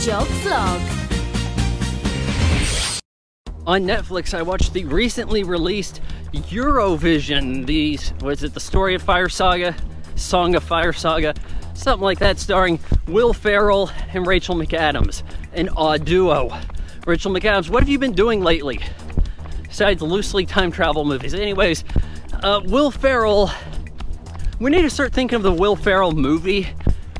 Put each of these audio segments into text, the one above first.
Jog Vlog. On Netflix, I watched the recently released Eurovision. The was it the Story of Fire Saga, Song of Fire Saga, something like that, starring Will Ferrell and Rachel McAdams, an odd duo. Rachel McAdams, what have you been doing lately? Besides loosely time travel movies. Anyways, uh, Will Ferrell. We need to start thinking of the Will Ferrell movie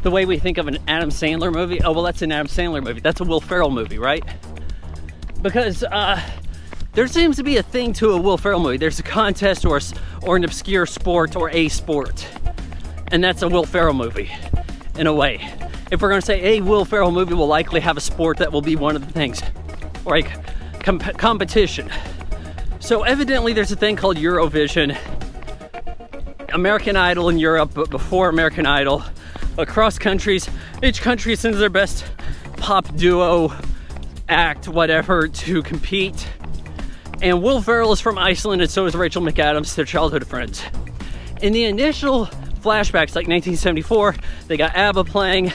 the way we think of an Adam Sandler movie. Oh, well, that's an Adam Sandler movie. That's a Will Ferrell movie, right? Because uh, there seems to be a thing to a Will Ferrell movie. There's a contest or, or an obscure sport or a sport. And that's a Will Ferrell movie, in a way. If we're gonna say a Will Ferrell movie will likely have a sport that will be one of the things, like comp competition. So evidently there's a thing called Eurovision, American Idol in Europe, but before American Idol, across countries. Each country sends their best pop duo, act, whatever, to compete. And Will Ferrell is from Iceland, and so is Rachel McAdams, their childhood friends. In the initial flashbacks, like 1974, they got ABBA playing.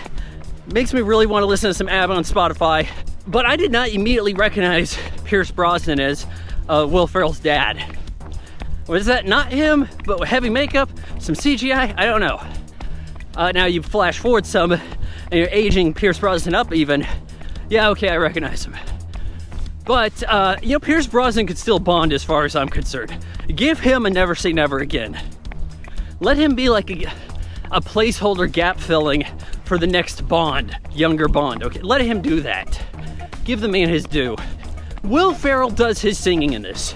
Makes me really want to listen to some ABBA on Spotify. But I did not immediately recognize Pierce Brosnan as uh, Will Ferrell's dad. Was that not him, but with heavy makeup, some CGI? I don't know. Uh, now you flash forward some, and you're aging Pierce Brosnan up even. Yeah, okay, I recognize him. But, uh, you know, Pierce Brosnan could still bond as far as I'm concerned. Give him a Never Say Never Again. Let him be like a, a placeholder gap filling for the next Bond, younger Bond. Okay, let him do that. Give the man his due. Will Ferrell does his singing in this.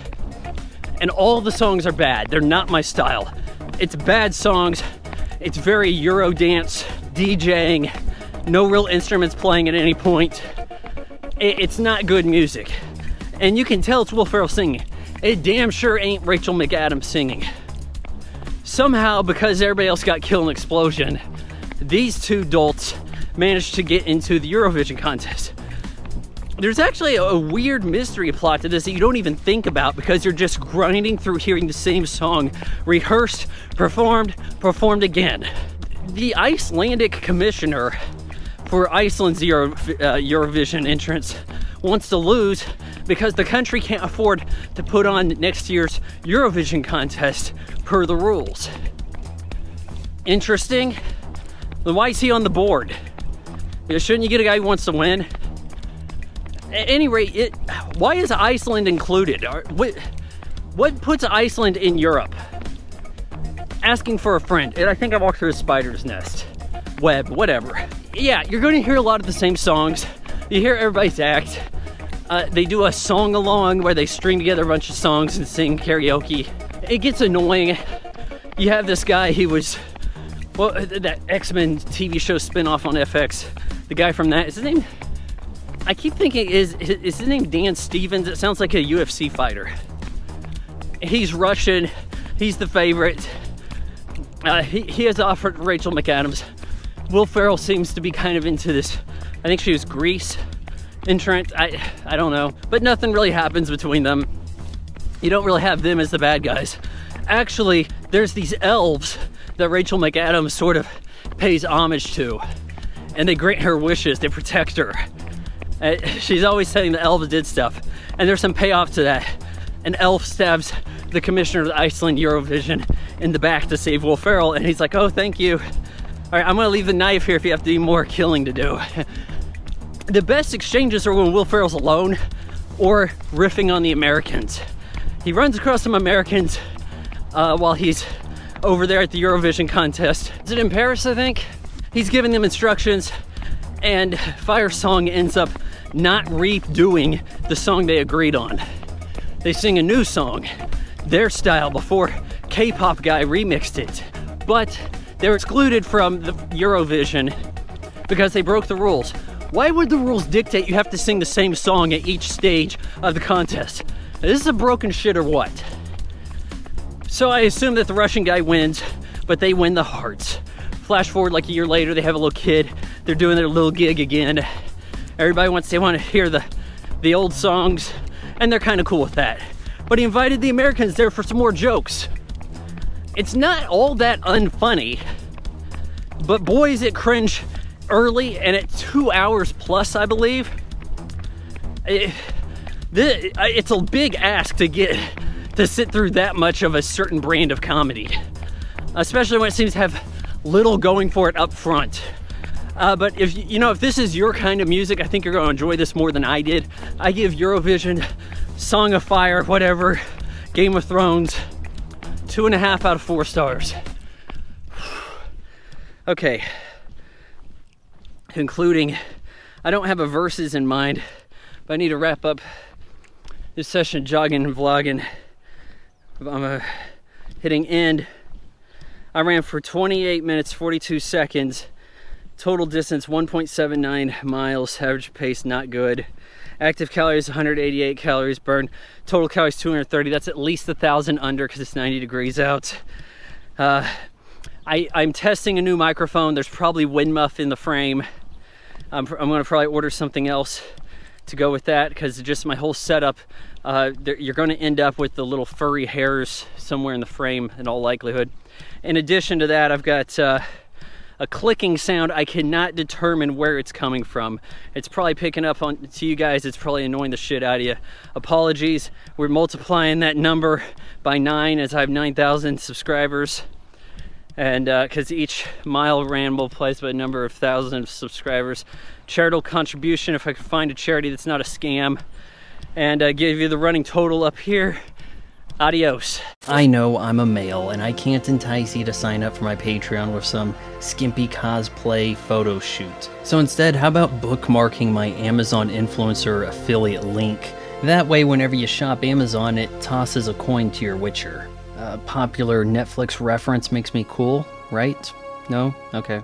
And all the songs are bad. They're not my style. It's bad songs it's very Eurodance, DJing, no real instruments playing at any point. It's not good music. And you can tell it's Will Ferrell singing. It damn sure ain't Rachel McAdams singing. Somehow, because everybody else got killed in explosion, these two dolts managed to get into the Eurovision contest. There's actually a weird mystery plot to this that you don't even think about because you're just grinding through hearing the same song rehearsed, performed, performed again. The Icelandic commissioner for Iceland's Euro, uh, Eurovision entrance wants to lose because the country can't afford to put on next year's Eurovision contest per the rules. Interesting. Then why is he on the board? Shouldn't you get a guy who wants to win? At any rate, it, why is Iceland included? What, what puts Iceland in Europe? Asking for a friend. And I think I walked through a spider's nest. Web, whatever. Yeah, you're going to hear a lot of the same songs. You hear everybody's act. Uh, they do a song along where they string together a bunch of songs and sing karaoke. It gets annoying. You have this guy, he was, well, that X Men TV show spinoff on FX. The guy from that, is his name I keep thinking, is, is his name Dan Stevens? It sounds like a UFC fighter. He's Russian. He's the favorite. Uh, he, he has offered Rachel McAdams. Will Ferrell seems to be kind of into this. I think she was Greece entrant. I, I don't know. But nothing really happens between them. You don't really have them as the bad guys. Actually, there's these elves that Rachel McAdams sort of pays homage to. And they grant her wishes, they protect her. Uh, she's always saying the elves did stuff. And there's some payoff to that. An elf stabs the commissioner of Iceland Eurovision in the back to save Will Ferrell. And he's like, oh, thank you. All right, I'm gonna leave the knife here if you have to do more killing to do. the best exchanges are when Will Ferrell's alone or riffing on the Americans. He runs across some Americans uh, while he's over there at the Eurovision contest. Is it in Paris, I think? He's giving them instructions and Fire Song ends up not redoing the song they agreed on. They sing a new song, their style, before K-pop guy remixed it. But they're excluded from the Eurovision because they broke the rules. Why would the rules dictate you have to sing the same song at each stage of the contest? This is a broken shit or what? So I assume that the Russian guy wins, but they win the hearts. Flash forward like a year later, they have a little kid. They're doing their little gig again. Everybody wants they want to hear the the old songs, and they're kind of cool with that. But he invited the Americans there for some more jokes. It's not all that unfunny, but boy is it cringe early and at two hours plus, I believe. It, it's a big ask to get to sit through that much of a certain brand of comedy, especially when it seems to have little going for it up front. Uh, but if you know if this is your kind of music, I think you're going to enjoy this more than I did. I give Eurovision, Song of Fire, whatever, Game of Thrones, two and a half out of four stars. okay, concluding. I don't have a verses in mind, but I need to wrap up this session jogging and vlogging. I'm uh, hitting end. I ran for 28 minutes, 42 seconds. Total distance 1.79 miles, average pace not good. Active calories 188 calories burned. Total calories 230. That's at least a thousand under because it's 90 degrees out. Uh, I, I'm testing a new microphone. There's probably wind muff in the frame. I'm, I'm gonna probably order something else to go with that because just my whole setup, uh, you're gonna end up with the little furry hairs somewhere in the frame in all likelihood. In addition to that, I've got uh, a clicking sound. I cannot determine where it's coming from. It's probably picking up on to you guys. It's probably annoying the shit out of you. Apologies. We're multiplying that number by nine as I have 9,000 subscribers. And because uh, each mile ran multiplies by a number of thousands of subscribers. Charitable contribution, if I can find a charity that's not a scam. And uh, give you the running total up here. Adios. I know I'm a male and I can't entice you to sign up for my Patreon with some skimpy cosplay photo shoot. So instead, how about bookmarking my Amazon influencer affiliate link? That way, whenever you shop Amazon, it tosses a coin to your Witcher. A popular Netflix reference makes me cool, right? No? Okay.